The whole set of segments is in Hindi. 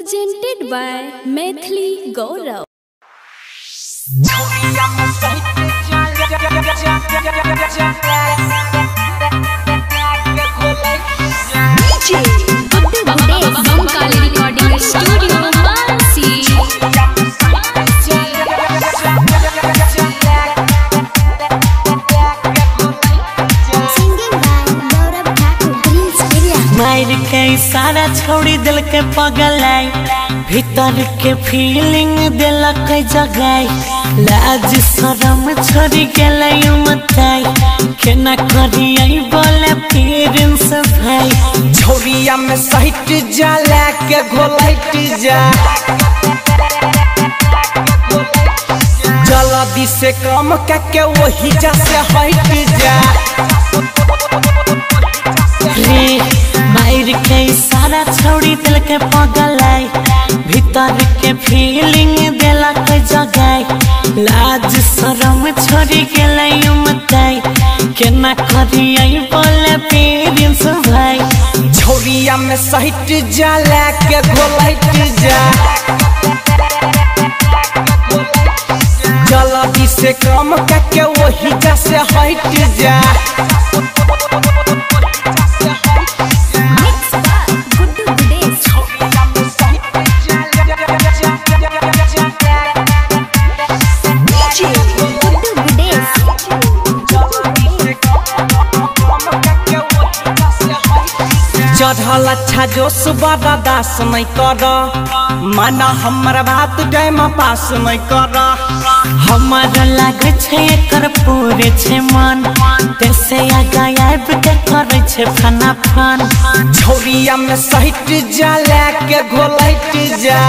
presented by Maithili Gaurav. के सारा छोड़ी दिल के पगलाई भीतर के फीलिंग दिलक जगाई लाज शरम छोड़ी गेलै मताई केना करियै बोले पेरेंट्स भाई झोरिया में सहित जा लेके घोलैट जा। जल्दी से कम करके वही जा से हट जा। दिल के पगलाई भीतर के फीलिंग दिलक जगाई लाज शरम छोड़ी गेलै मताई केना करियै बोले पेरेंट्स भाई झोरिया में सहित जा, लेके घोलैट जा। जल्दी से कम करके वही जा से हट जा। चढ़ल अच्छा जोश बड़ा दास नहीं कर। माना हमर बात टाइम पास नहीं कर। हमर लागे छै एकर पूरे छै मन। तैसे आगा आबि के करे छै फना फन। झोरिया में सहित जा, लेके घोलैट जा।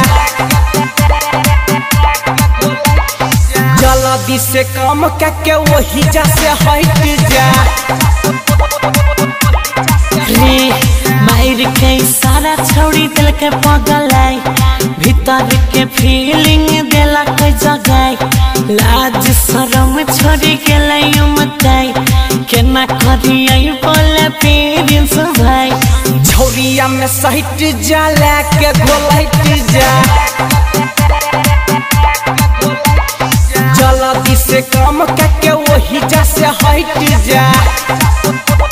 जल्दी से कम करके वही जा से हट जा। मार के सारा छोड़ी दिल के पगलाई भीतर के फीलिंग दिलक जगाई लाज शरम छोड़ी गेलै केना करियै बोले पेरेंट्स भाई झोरिया में सहित जा, लेके घोलैट जा। जल्दी से कम करके वही से हट जा।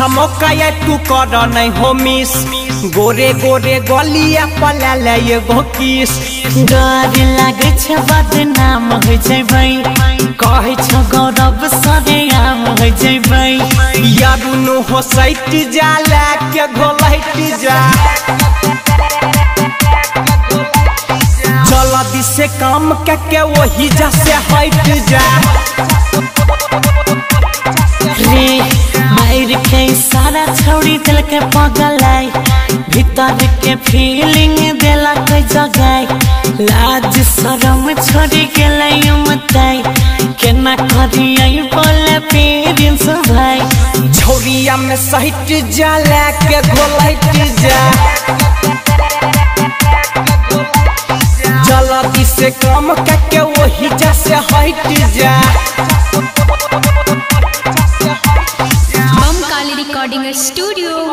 छमका या तू कर नहीं हो मिस गोरे गोरे गलिया पला ले एगो किस डर लागे छै बदनाम हो जेबै कहै छ गौरव सरे आम हो जेबै यारू नो हो सैट जा लेके घोलैट जा जल्दी से काम करके वही जा से हट जा दिल पगलाई भीतर के फीलिंग दिलक जगाई लाज शरम छोड़ी गेलै मताई केना करियै बोले पेरेंट्स भाई झोरिया में सहित जा लेके घोलैट जा। जल्दी से कम करके वही जा से हट जा। Bangkali Recording Studio, Mansi.